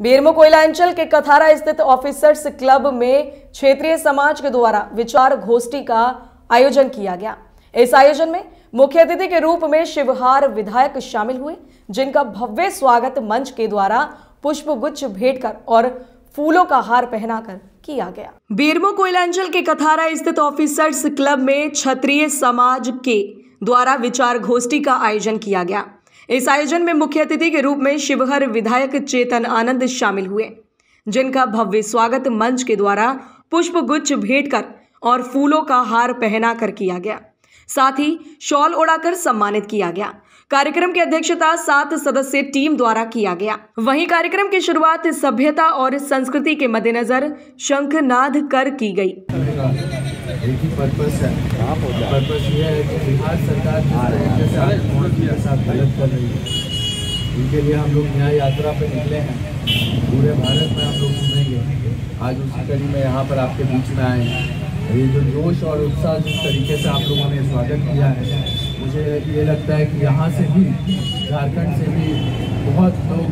बेरमो कोयलांचल के कथारा स्थित officers club में क्षेत्रीय समाज के द्वारा विचार गोष्ठी का आयोजन किया गया। इस आयोजन में मुख्य अतिथि के रूप में शिवहार विधायक शामिल हुए, जिनका भव्य स्वागत मंच के द्वारा पुष्प गुच्छ भेंट कर और फूलों का हार पहनाकर किया गया। बेरमो कोयलांचल के कथारा स्थित ऑफिसर्स क्लब में क्षत्रिय समाज के द्वारा विचार गोष्ठी का आयोजन किया गया। इस आयोजन में मुख्य अतिथि के रूप में शिवहर विधायक चेतन आनंद शामिल हुए, जिनका भव्य स्वागत मंच के द्वारा पुष्प गुच्छ भेंट कर और फूलों का हार पहना कर किया गया। साथ ही शॉल ओढ़ाकर सम्मानित किया गया। कार्यक्रम की अध्यक्षता सात सदस्य टीम द्वारा किया गया। वहीं कार्यक्रम की शुरुआत सभ्यता और संस्कृति के मद्देनजर शंखनाद कर की गई। एक ही। पर्पस है पर्पस ये है कि बिहार सरकार जिस तरीके से साथ गलत कर रही है इनके लिए हम लोग न्याय यात्रा पे निकले हैं। पूरे भारत में हम लोग घूमेंगे। आज उसी कड़ी में यहाँ पर आपके बीच में आए हैं। ये जो जोश और उत्साह जिस तरीके से आप लोगों ने स्वागत किया है मुझे ये लगता है कि यहाँ से भी झारखंड से भी बहुत लोग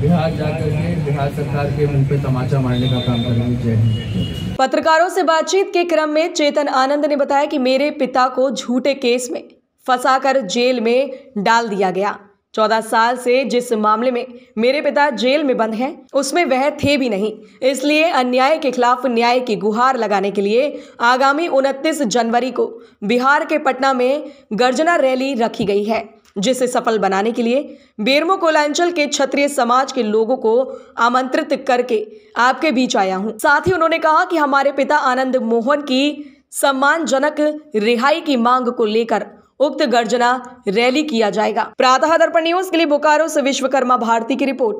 बिहार जाकर के बिहार सरकार के मुँह पे तमाचा मारने का काम करेंगे। जय हिंद। पत्रकारों से बातचीत के क्रम में चेतन आनंद ने बताया कि मेरे पिता को झूठे केस में फंसाकर जेल में डाल दिया गया। चौदह साल से जिस मामले में मेरे पिता जेल में बंद हैं, उसमें वह थे भी नहीं। इसलिए अन्याय के खिलाफ न्याय की गुहार लगाने के लिए आगामी 29 जनवरी को बिहार के पटना में गर्जना रैली रखी गई है। जिसे सफल बनाने के लिए बेरमो कोलांचल के क्षत्रिय समाज के लोगों को आमंत्रित करके आपके बीच आया हूँ। साथ ही उन्होंने कहा कि हमारे पिता आनंद मोहन की सम्मानजनक रिहाई की मांग को लेकर उक्त गर्जना रैली किया जाएगा। प्रातः दर्पण न्यूज़ के लिए बोकारो से विश्वकर्मा भारती की रिपोर्ट।